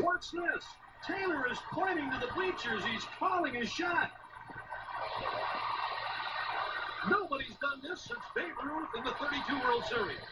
What's this? Taylor is pointing to the bleachers. He's calling his shot. Nobody's done this since Babe Ruth in the 32 World Series.